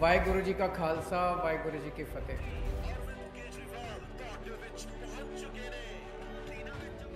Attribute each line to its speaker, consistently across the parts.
Speaker 1: ਵਾਹਿਗੁਰੂ ਜੀ ਕਾ ਖਾਲਸਾ ਵਾਹਿਗੁਰੂ ਜੀ ਕੀ ਫਤਿਹ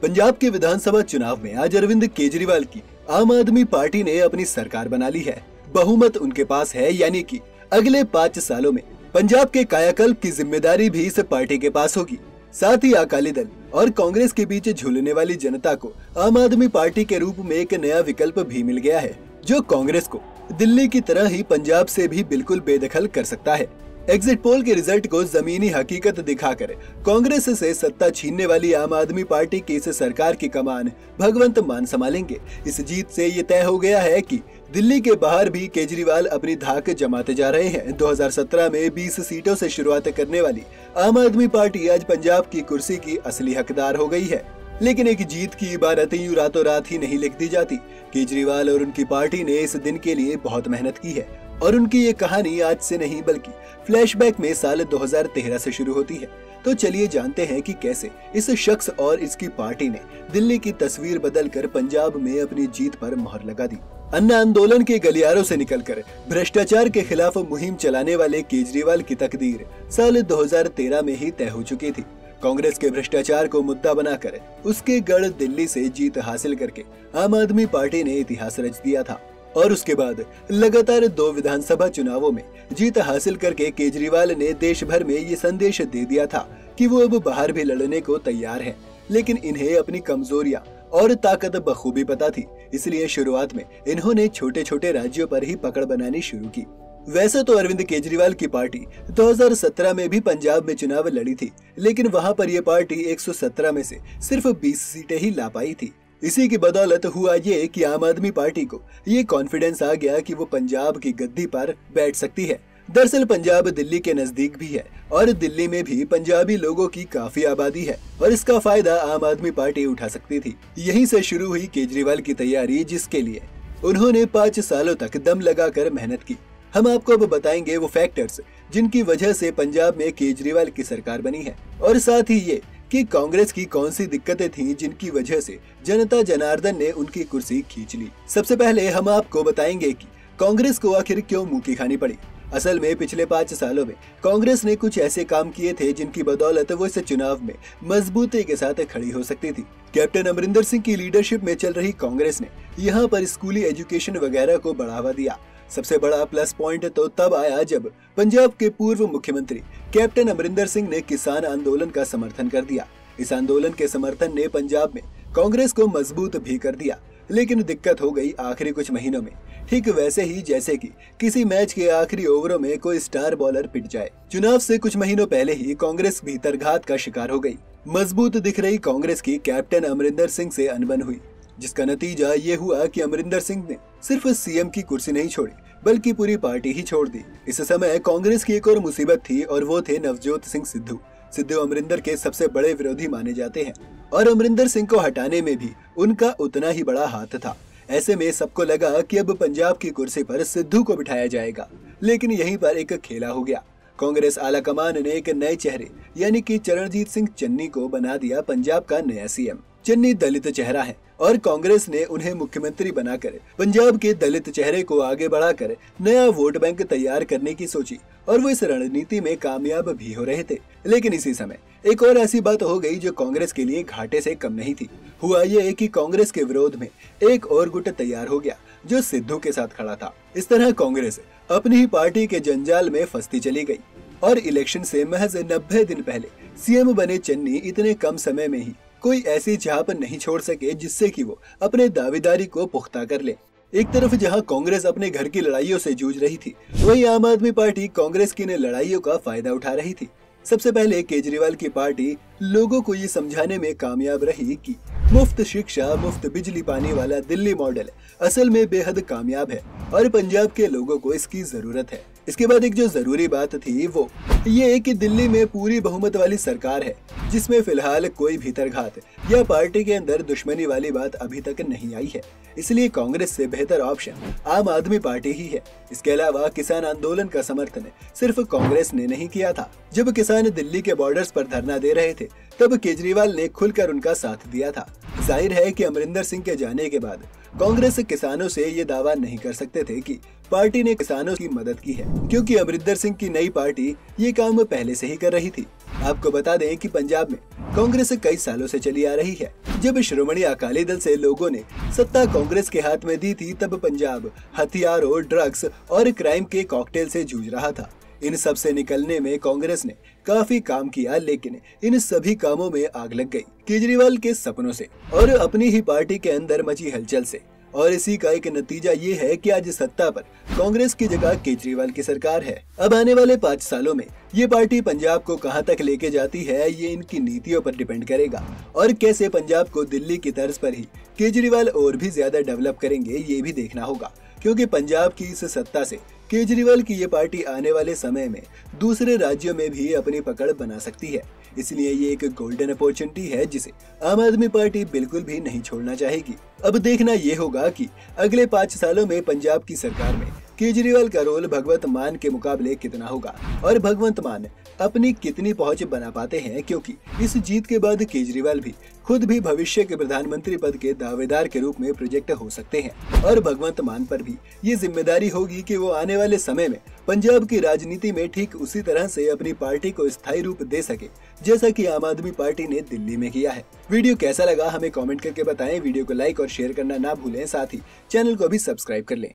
Speaker 2: पंजाब के विधानसभा चुनाव में आज अरविंद केजरीवाल की आम आदमी पार्टी ने अपनी सरकार बना ली है बहुमत उनके पास है यानी कि अगले पाँच सालों में पंजाब के कायाकल्प की जिम्मेदारी भी इस पार्टी के पास होगी साथ ही अकाली दल और कांग्रेस के बीच झूलने वाली जनता को आम आदमी पार्टी के रूप में एक नया विकल्प भी मिल गया है जो कांग्रेस को दिल्ली की तरह ही पंजाब से भी बिल्कुल बेदखल कर सकता है। एग्जिट पोल के रिज़ल्ट को जमीनी हकीकत दिखाकर कांग्रेस से सत्ता छीनने वाली आम आदमी पार्टी की इस सरकार की कमान भगवंत मान संभालेंगे। इस जीत से ये तय हो गया है कि दिल्ली के बाहर भी केजरीवाल अपनी धाक जमाते जा रहे हैं। 2017 में 20 सीटों से शुरुआत करने वाली आम आदमी पार्टी आज पंजाब की कुर्सी की असली हकदार हो गई है। लेकिन एक जीत की इबारत यूँ रातों रात ही नहीं लिख दी जाती। केजरीवाल और उनकी पार्टी ने इस दिन के लिए बहुत मेहनत की है, और उनकी ये कहानी आज से नहीं बल्कि फ्लैशबैक में साल 2013 से शुरू होती है। तो चलिए जानते हैं कि कैसे इस शख्स और इसकी पार्टी ने दिल्ली की तस्वीर बदलकर पंजाब में अपनी जीत पर मोहर लगा दी। अन्ना आंदोलन के गलियारों से निकलकर भ्रष्टाचार के खिलाफ मुहिम चलाने वाले केजरीवाल की तकदीर साल 2013 में ही तय हो चुकी थी। कांग्रेस के भ्रष्टाचार को मुद्दा बनाकर उसके गढ़ दिल्ली से जीत हासिल करके आम आदमी पार्टी ने इतिहास रच दिया था। और उसके बाद लगातार दो विधानसभा चुनावों में जीत हासिल करके केजरीवाल ने देश भर में ये संदेश दे दिया था कि वो अब बाहर भी लड़ने को तैयार है। लेकिन इन्हें अपनी कमजोरियाँ और ताकत बखूबी पता थी, इसलिए शुरुआत में इन्होंने छोटे छोटे राज्यों पर ही पकड़ बनानी शुरू की। वैसे तो अरविंद केजरीवाल की पार्टी 2017 में भी पंजाब में चुनाव लड़ी थी, लेकिन वहाँ पर ये पार्टी 117 में से सिर्फ़ 20 सीटें ही ला पाई थी। इसी की बदौलत हुआ ये कि आम आदमी पार्टी को ये कॉन्फिडेंस आ गया कि वो पंजाब की गद्दी पर बैठ सकती है। दरअसल पंजाब दिल्ली के नज़दीक भी है और दिल्ली में भी पंजाबी लोगों की काफ़ी आबादी है और इसका फ़ायदा आम आदमी पार्टी उठा सकती थी। यहीं से शुरू हुई केजरीवाल की तैयारी जिसके लिए उन्होंने पाँच सालों तक दम लगाकर मेहनत की। हम आपको अब बताएँगे वो फैक्टर्स जिनकी वजह से पंजाब में केजरीवाल की सरकार बनी है। और साथ ही ये कि कांग्रेस की कौन सी दिक्कतें थीं जिनकी वजह से जनता जनार्दन ने उनकी कुर्सी खींच ली। सबसे पहले हम आपको बताएँगे कि कांग्रेस को आखिर क्यों मुँह की खानी पड़ी? असल में पिछले पाँच सालों में कांग्रेस ने कुछ ऐसे काम किए थे जिनकी बदौलत वो इस चुनाव में मजबूती के साथ खड़ी हो सकती थी। कैप्टन अमरिंदर सिंह की लीडरशिप में चल रही कांग्रेस ने यहाँ पर स्कूली एजुकेशन वगैरह को बढ़ावा दिया। सबसे बड़ा प्लस पॉइंट तो तब आया जब पंजाब के पूर्व मुख्यमंत्री कैप्टन अमरिंदर सिंह ने किसान आंदोलन का समर्थन कर दिया। इस आंदोलन के समर्थन ने पंजाब में कांग्रेस को मज़बूत भी कर दिया। लेकिन दिक्कत हो गई आखिरी कुछ महीनों में। ठीक वैसे ही जैसे कि किसी मैच के आखिरी ओवरों में कोई स्टार बॉलर पिट जाए। चुनाव से कुछ महीनों पहले ही कांग्रेस भीतरघात का शिकार हो गई। मज़बूत दिख रही कांग्रेस की कैप्टन अमरिंदर सिंह से अनबन हुई, जिसका नतीजा ये हुआ कि अमरिंदर सिंह ने सिर्फ़ सीएम की कुर्सी नहीं छोड़ी। बल्कि पूरी पार्टी ही छोड़ दी। इस समय कांग्रेस की एक और मुसीबत थी और वो थे नवजोत सिंह सिद्धू। सिद्धू अमरिंदर के सबसे बड़े विरोधी माने जाते हैं। और अमरिंदर सिंह को हटाने में भी उनका उतना ही बड़ा हाथ था। ऐसे में सबको लगा कि अब पंजाब की कुर्सी पर सिद्धू को बिठाया जाएगा। लेकिन यहीं पर एक खेला हो गया। कांग्रेस आला कमान ने एक नए चेहरे, यानी कि चरणजीत सिंह चन्नी को बना दिया पंजाब का नया सीएम। चन्नी दलित चेहरा है। और कांग्रेस ने उन्हें मुख्यमंत्री बनाकर, पंजाब के दलित चेहरे को आगे बढ़ाकर नया वोट बैंक तैयार करने की सोची और वो इस रणनीति में कामयाब भी हो रहे थे। लेकिन इसी समय एक और ऐसी बात हो गई जो कांग्रेस के लिए घाटे से कम नहीं थी। हुआ ये कि कांग्रेस के विरोध में एक और गुट तैयार हो गया, जो सिद्धू के साथ खड़ा था। इस तरह कांग्रेस अपनी ही पार्टी के जंजाल में फंसती चली गई और इलेक्शन से महज नब्बे दिन पहले सीएम बने चन्नी इतने कम समय में ही कोई ऐसी छाप नहीं छोड़ सके जिससे कि वो अपने दावेदारी को पुख्ता कर ले। एक तरफ़ जहाँ कांग्रेस अपने घर की लड़ाइयों से जूझ रही थी, वहीं आम आदमी पार्टी कांग्रेस की लड़ाइयों का फ़ायदा उठा रही थी। सबसे पहले केजरीवाल की पार्टी लोगों को ये समझाने में कामयाब रही कि मुफ़्त शिक्षा, मुफ़्त बिजली पानी वाला दिल्ली मॉडल असल में बेहद कामयाब है और पंजाब के लोगों को इसकी ज़रूरत है। इसके बाद एक जो ज़रूरी बात थी वो, ये कि दिल्ली में पूरी बहुमत वाली सरकार है, जिसमें फ़िलहाल कोई भीतरघात या पार्टी के अंदर दुश्मनी वाली बात अभी तक नहीं आई है। इसलिए कांग्रेस से बेहतर ऑप्शन आम आदमी पार्टी ही है। इसके अलावा किसान आंदोलन का समर्थन सिर्फ़ कांग्रेस ने नहीं किया था। जब किसान दिल्ली के बॉर्डर्स पर धरना दे रहे थे, तब केजरीवाल ने खुलकर उनका साथ दिया था। ज़ाहिर है कि अमरिंदर सिंह के जाने के बाद कांग्रेस किसानों से ये दावा नहीं कर सकते थे कि पार्टी ने किसानों की मदद की है, क्योंकि अमरिंदर सिंह की नई पार्टी ये काम पहले से ही कर रही थी। आपको बता दें कि पंजाब में कांग्रेस कई सालों से चली आ रही है। जब श्रोमणी अकाली दल से लोगों ने सत्ता कांग्रेस के हाथ में दी थी, तब पंजाब हथियारों ड्रग्स और क्राइम के कॉकटेल से जूझ रहा था। इन सबसे निकलने में कांग्रेस ने काफ़ी काम किया, लेकिन इन सभी कामों में आग लग गई। केजरीवाल के सपनों से और अपनी ही पार्टी के अंदर मची हलचल से। और इसी का एक नतीजा ये है कि आज सत्ता पर कांग्रेस की जगह केजरीवाल की सरकार है। अब आने वाले पाँच सालों में ये पार्टी पंजाब को कहाँ तक लेके जाती है, ये इनकी नीतियों पर डिपेंड करेगा। और कैसे पंजाब को दिल्ली की तर्ज पर ही केजरीवाल और भी ज़्यादा डेवलप करेंगे, ये भी देखना होगा। क्योंकि पंजाब की इस सत्ता से केजरीवाल की ये पार्टी आने वाले समय में दूसरे राज्यों में भी अपनी पकड़ बना सकती है। इसलिए ये एक गोल्डन अपॉर्चुनिटी है जिसे आम आदमी पार्टी बिल्कुल भी नहीं छोड़ना चाहेगी। अब देखना ये होगा कि अगले पाँच सालों में पंजाब की सरकार में केजरीवाल का रोल भगवंत मान के मुकाबले कितना होगा? और भगवंत मान अपनी कितनी पहुँच बना पाते हैं, क्योंकि इस जीत के बाद केजरीवाल भी खुद भी भविष्य के प्रधानमंत्री पद के दावेदार के रूप में प्रोजेक्ट हो सकते हैं। और भगवंत मान पर भी ये ज़िम्मेदारी होगी कि वो आने वाले समय में पंजाब की राजनीति में ठीक उसी तरह से अपनी पार्टी को स्थायी रूप दे सके, जैसा कि आम आदमी पार्टी ने दिल्ली में किया है। वीडियो कैसा लगा हमें कमेंट करके बताएँ। वीडियो को लाइक और शेयर करना ना भूलें। साथ ही चैनल को भी सब्सक्राइब कर लें।